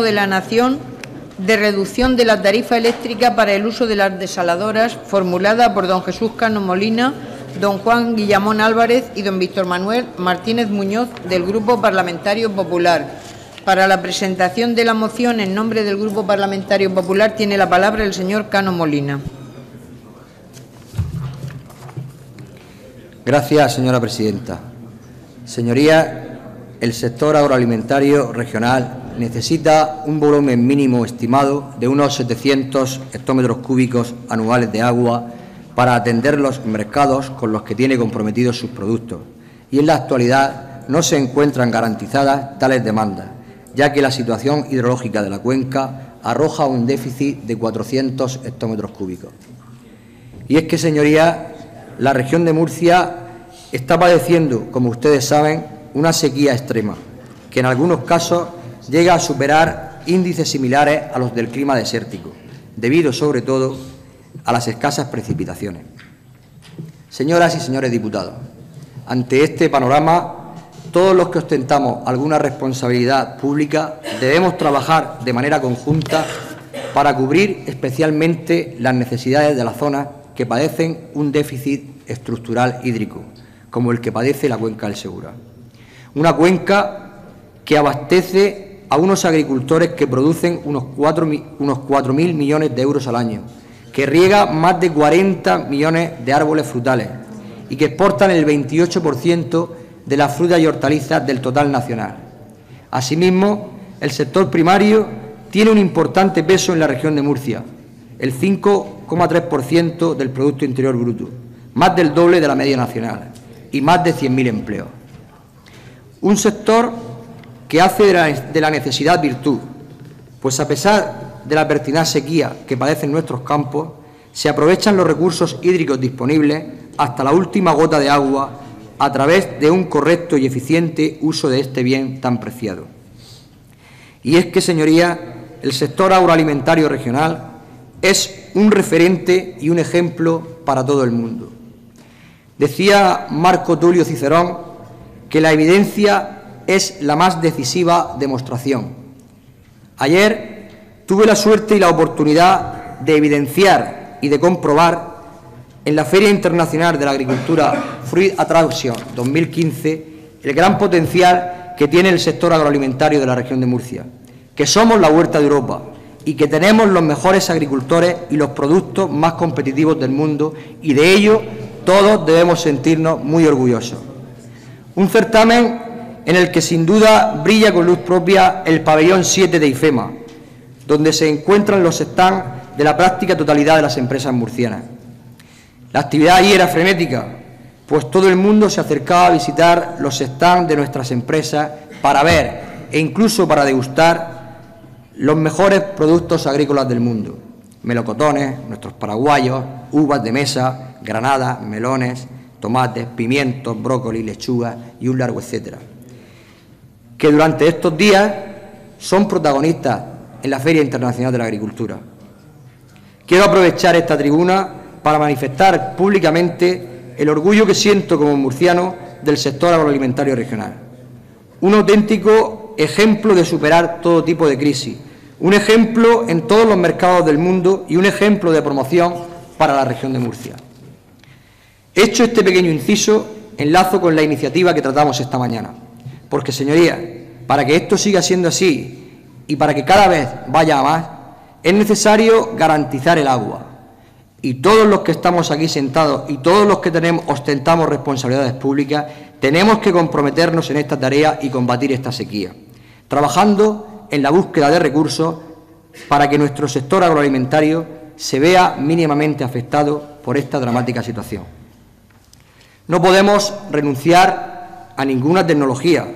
de la Nación de reducción de la tarifa eléctrica para el uso de las desaladoras formulada por don Jesús Cano Molina, don Juan Guillamón Álvarez y don Víctor Manuel Martínez Muñoz del Grupo Parlamentario Popular. Para la presentación de la moción en nombre del Grupo Parlamentario Popular tiene la palabra el señor Cano Molina. Gracias, señora presidenta. Señorías, el sector agroalimentario regional necesita un volumen mínimo estimado de unos 700 hectómetros cúbicos anuales de agua para atender los mercados con los que tiene comprometidos sus productos y en la actualidad no se encuentran garantizadas tales demandas, ya que la situación hidrológica de la cuenca arroja un déficit de 400 hectómetros cúbicos. Y es que, señorías, la región de Murcia está padeciendo, como ustedes saben, una sequía extrema, que en algunos casos llega a superar índices similares a los del clima desértico, debido sobre todo a las escasas precipitaciones. Señoras y señores diputados, ante este panorama, todos los que ostentamos alguna responsabilidad pública debemos trabajar de manera conjunta para cubrir especialmente las necesidades de las zonas que padecen un déficit estructural hídrico, como el que padece la cuenca del Segura. Una cuenca que abastece a unos agricultores que producen unos 4.000 unos millones de euros al año, que riega más de 40 millones de árboles frutales y que exportan el 28% de las frutas y hortalizas del total nacional. Asimismo, el sector primario tiene un importante peso en la región de Murcia, el 5,3% del Producto Interior Bruto, más del doble de la media nacional y más de 100.000 empleos. Un sector que hace de la, necesidad virtud, pues a pesar de la pertinaz sequía que padecen nuestros campos, se aprovechan los recursos hídricos disponibles hasta la última gota de agua a través de un correcto y eficiente uso de este bien tan preciado. Y es que, señoría, el sector agroalimentario regional es un referente y un ejemplo para todo el mundo. Decía Marco Tulio Cicerón que la evidencia es la más decisiva demostración. Ayer tuve la suerte y la oportunidad de evidenciar y de comprobar en la Feria Internacional de la Agricultura Fruit Attraction 2015 el gran potencial que tiene el sector agroalimentario de la región de Murcia, que somos la huerta de Europa y que tenemos los mejores agricultores y los productos más competitivos del mundo y de ello todos debemos sentirnos muy orgullosos. Un certamen en el que sin duda brilla con luz propia el pabellón 7 de IFEMA, donde se encuentran los stands de la práctica totalidad de las empresas murcianas. La actividad allí era frenética, pues todo el mundo se acercaba a visitar los stands de nuestras empresas para ver e incluso para degustar los mejores productos agrícolas del mundo. Melocotones, nuestros paraguayos, uvas de mesa, granadas, melones, tomates, pimientos, brócoli, lechuga y un largo etcétera que durante estos días son protagonistas en la Feria Internacional de la Agricultura. Quiero aprovechar esta tribuna para manifestar públicamente el orgullo que siento como murciano del sector agroalimentario regional. Un auténtico ejemplo de superar todo tipo de crisis, un ejemplo en todos los mercados del mundo y un ejemplo de promoción para la región de Murcia. Hecho este pequeño inciso, enlazo con la iniciativa que tratamos esta mañana. Porque, señoría, para que esto siga siendo así y para que cada vez vaya a más, es necesario garantizar el agua. Y todos los que estamos aquí sentados y todos los que tenemos, ostentamos responsabilidades públicas, tenemos que comprometernos en esta tarea y combatir esta sequía, trabajando en la búsqueda de recursos para que nuestro sector agroalimentario se vea mínimamente afectado por esta dramática situación. No podemos renunciar a ninguna tecnología,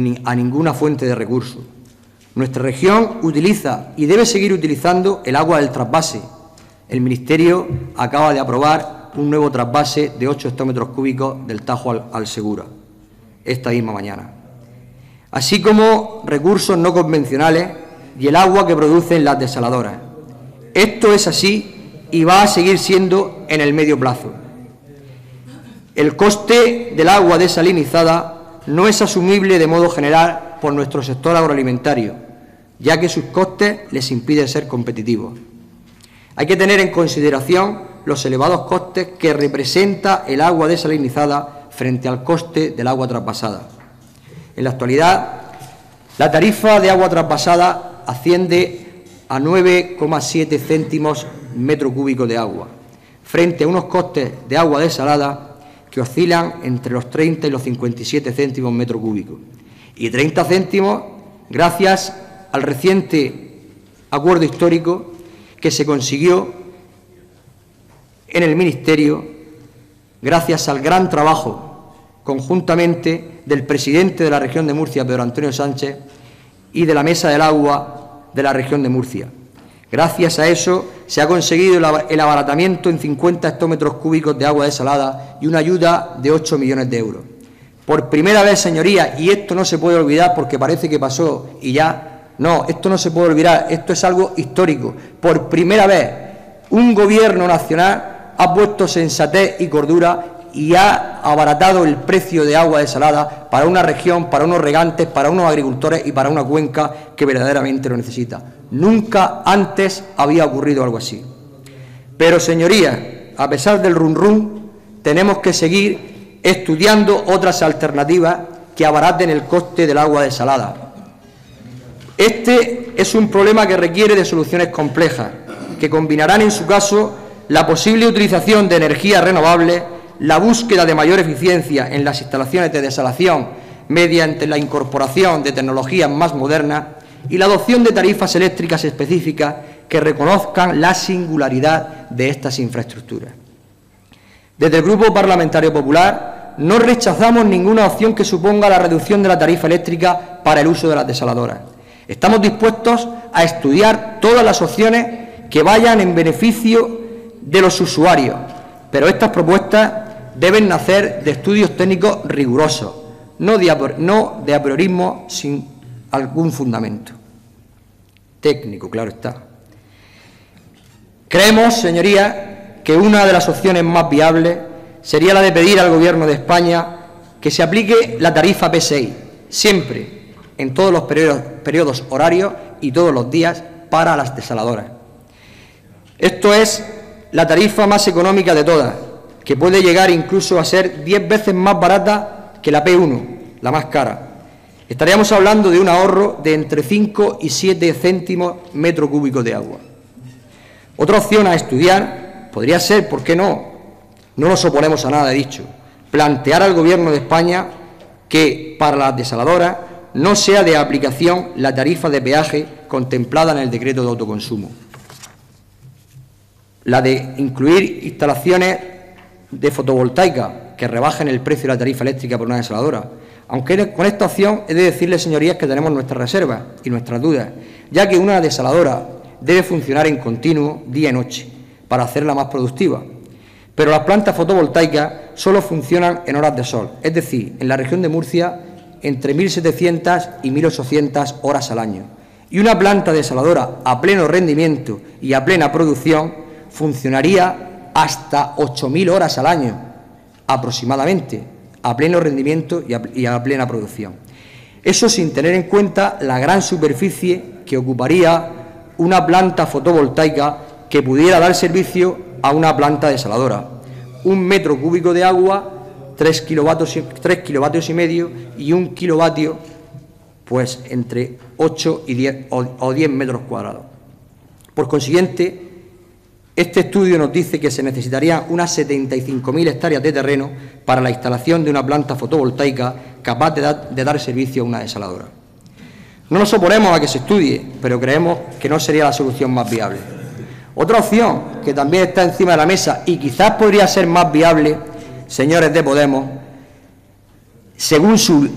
ni a ninguna fuente de recursos. Nuestra región utiliza y debe seguir utilizando el agua del trasvase. El Ministerio acaba de aprobar un nuevo trasvase de 8 hectómetros cúbicos del Tajo al, Segura, esta misma mañana. Así como recursos no convencionales y el agua que producen las desaladoras. Esto es así y va a seguir siendo en el medio plazo. El coste del agua desalinizada no es asumible de modo general por nuestro sector agroalimentario, ya que sus costes les impiden ser competitivos. Hay que tener en consideración los elevados costes que representa el agua desalinizada frente al coste del agua traspasada. En la actualidad, la tarifa de agua traspasada asciende a 9,7 céntimos metro cúbico de agua, frente a unos costes de agua desalada que oscilan entre los 30 y los 57 céntimos metro cúbico, y 30 céntimos gracias al reciente acuerdo histórico que se consiguió en el Ministerio gracias al gran trabajo conjuntamente del presidente de la región de Murcia, Pedro Antonio Sánchez, y de la Mesa del Agua de la región de Murcia. Gracias a eso se ha conseguido el abaratamiento en 50 hectómetros cúbicos de agua desalada y una ayuda de 8 millones de euros. Por primera vez, señorías, y esto no se puede olvidar porque parece que pasó y ya, no, esto no se puede olvidar, esto es algo histórico. Por primera vez, un gobierno nacional ha puesto sensatez y cordura y ha abaratado el precio de agua desalada para una región, para unos regantes, para unos agricultores y para una cuenca que verdaderamente lo necesita. Nunca antes había ocurrido algo así. Pero, señorías, a pesar del run run, tenemos que seguir estudiando otras alternativas que abaraten el coste del agua desalada. Este es un problema que requiere de soluciones complejas, que combinarán en su caso la posible utilización de energías renovables la búsqueda de mayor eficiencia en las instalaciones de desalación mediante la incorporación de tecnologías más modernas y la adopción de tarifas eléctricas específicas que reconozcan la singularidad de estas infraestructuras. Desde el Grupo Parlamentario Popular no rechazamos ninguna opción que suponga la reducción de la tarifa eléctrica para el uso de las desaladoras. Estamos dispuestos a estudiar todas las opciones que vayan en beneficio de los usuarios, pero estas propuestas deben nacer de estudios técnicos rigurosos, no de, no de apriorismo sin algún fundamento. Técnico, claro está. Creemos, señorías, que una de las opciones más viables sería la de pedir al Gobierno de España que se aplique la tarifa P6, siempre, en todos los periodos, periodos horarios y todos los días para las desaladoras. Esto es la tarifa más económica de todas, que puede llegar incluso a ser 10 veces más barata que la P1, la más cara. Estaríamos hablando de un ahorro de entre 5 y 7 céntimos metro cúbico de agua. Otra opción a estudiar podría ser, ¿por qué no? No nos oponemos a nada he dicho, plantear al Gobierno de España que para las desaladoras no sea de aplicación la tarifa de peaje contemplada en el decreto de autoconsumo. La de incluir instalaciones de fotovoltaica que rebajen el precio de la tarifa eléctrica por una desaladora. Aunque con esta opción he de decirles, señorías, que tenemos nuestras reservas y nuestras dudas, ya que una desaladora debe funcionar en continuo día y noche para hacerla más productiva. Pero las plantas fotovoltaicas solo funcionan en horas de sol, es decir, en la región de Murcia entre 1.700 y 1.800 horas al año. Y una planta desaladora a pleno rendimiento y a plena producción funcionaría hasta 8.000 horas al año, aproximadamente, a pleno rendimiento y a, plena producción. Eso sin tener en cuenta la gran superficie que ocuparía una planta fotovoltaica que pudiera dar servicio a una planta desaladora. Un metro cúbico de agua, 3 kilovatios, 3 kilovatios y medio y un kilovatio, pues entre 8 y 10 o 10 metros cuadrados. Por consiguiente, este estudio nos dice que se necesitarían unas 75.000 hectáreas de terreno para la instalación de una planta fotovoltaica capaz de dar, servicio a una desaladora. No nos oponemos a que se estudie, pero creemos que no sería la solución más viable. Otra opción que también está encima de la mesa y quizás podría ser más viable, señores de Podemos, según su,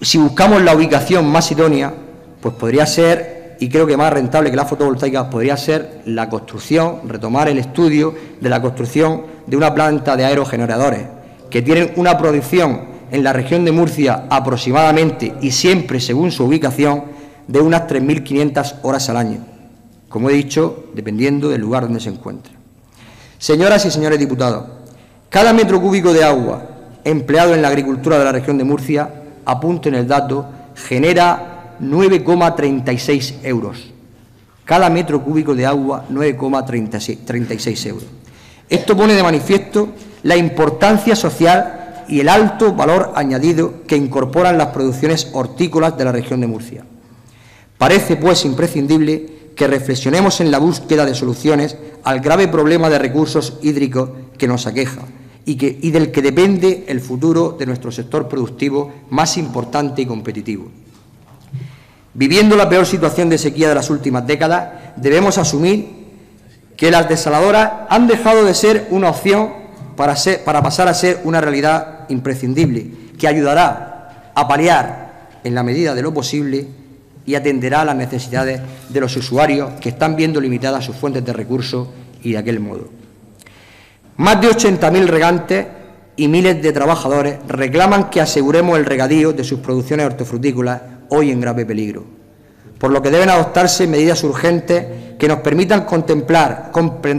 si buscamos la ubicación más idónea, pues podría ser y creo que más rentable que la fotovoltaica podría ser la construcción, retomar el estudio de la construcción de una planta de aerogeneradores, que tienen una producción en la región de Murcia aproximadamente y siempre según su ubicación de unas 3.500 horas al año, como he dicho, dependiendo del lugar donde se encuentre. Señoras y señores diputados, cada metro cúbico de agua empleado en la agricultura de la región de Murcia, apunten el dato, genera 9,36 euros. Cada metro cúbico de agua, 9,36 euros. Esto pone de manifiesto la importancia social y el alto valor añadido que incorporan las producciones hortícolas de la región de Murcia. Parece, pues, imprescindible que reflexionemos en la búsqueda de soluciones al grave problema de recursos hídricos que nos aqueja y, que, y del que depende el futuro de nuestro sector productivo más importante y competitivo. Viviendo la peor situación de sequía de las últimas décadas, debemos asumir que las desaladoras han dejado de ser una opción para, ser, para pasar a ser una realidad imprescindible, que ayudará a paliar, en la medida de lo posible, y atenderá a las necesidades de los usuarios que están viendo limitadas sus fuentes de recursos y de aquel modo. Más de 80.000 regantes y miles de trabajadores reclaman que aseguremos el regadío de sus producciones hortofrutícolas hoy en grave peligro, por lo que deben adoptarse medidas urgentes que nos permitan contemplar,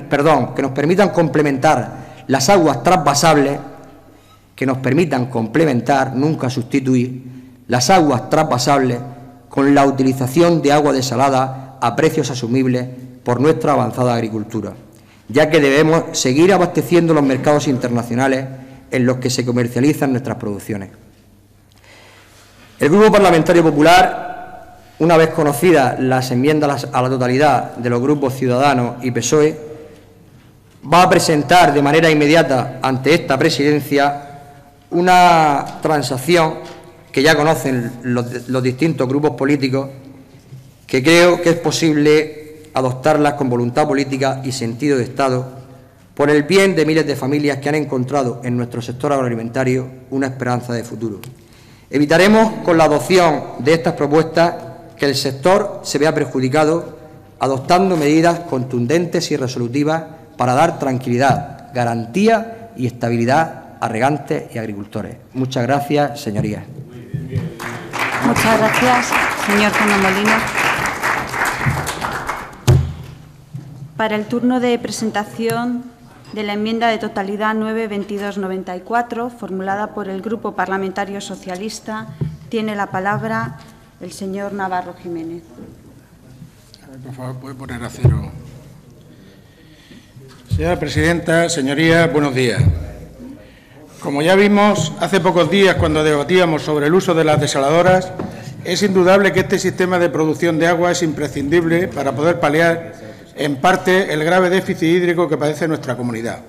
perdón, que nos permitan complementar las aguas trasvasables, que nos permitan complementar, nunca sustituir, las aguas trasvasables con la utilización de agua desalada a precios asumibles por nuestra avanzada agricultura, ya que debemos seguir abasteciendo los mercados internacionales en los que se comercializan nuestras producciones. El Grupo Parlamentario Popular, una vez conocidas las enmiendas a la totalidad de los grupos Ciudadanos y PSOE, va a presentar de manera inmediata ante esta presidencia una transacción que ya conocen los, distintos grupos políticos, que creo que es posible adoptarlas con voluntad política y sentido de Estado por el bien de miles de familias que han encontrado en nuestro sector agroalimentario una esperanza de futuro. Evitaremos con la adopción de estas propuestas que el sector se vea perjudicado adoptando medidas contundentes y resolutivas para dar tranquilidad, garantía y estabilidad a regantes y agricultores. Muchas gracias, señorías. Muchas gracias, señor Molina. Para el turno de presentación de la enmienda de totalidad 92294, formulada por el Grupo Parlamentario Socialista, tiene la palabra el señor Navarro Jiménez. Por favor, puede poner. Señora presidenta, señorías, buenos días. Como ya vimos hace pocos días cuando debatíamos sobre el uso de las desaladoras, es indudable que este sistema de producción de agua es imprescindible para poder paliar en parte el grave déficit hídrico que padece nuestra comunidad.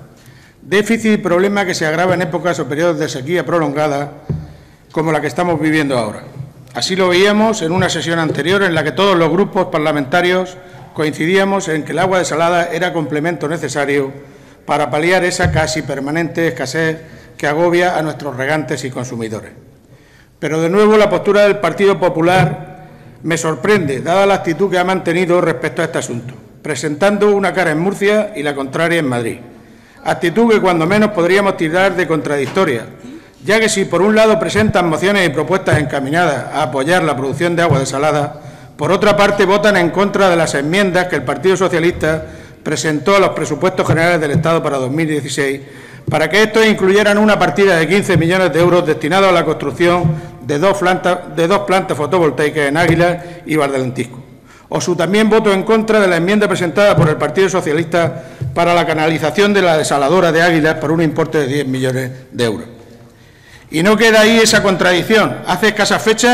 Déficit y problema que se agrava en épocas o periodos de sequía prolongada como la que estamos viviendo ahora. Así lo veíamos en una sesión anterior en la que todos los grupos parlamentarios coincidíamos en que el agua desalada era complemento necesario para paliar esa casi permanente escasez que agobia a nuestros regantes y consumidores. Pero de nuevo la postura del Partido Popular me sorprende, dada la actitud que ha mantenido respecto a este asunto, presentando una cara en Murcia y la contraria en Madrid. Actitud que cuando menos podríamos tirar de contradictoria, ya que si por un lado presentan mociones y propuestas encaminadas a apoyar la producción de agua desalada, por otra parte votan en contra de las enmiendas que el Partido Socialista presentó a los presupuestos generales del Estado para 2016 para que estos incluyeran una partida de 15 millones de euros destinada a la construcción de dos, plantas, fotovoltaicas en Águila y Valdelentisco. O su también voto en contra de la enmienda presentada por el Partido Socialista para la canalización de la desaladora de Águilas por un importe de 10 millones de euros. Y no queda ahí esa contradicción. Hace escasas fechas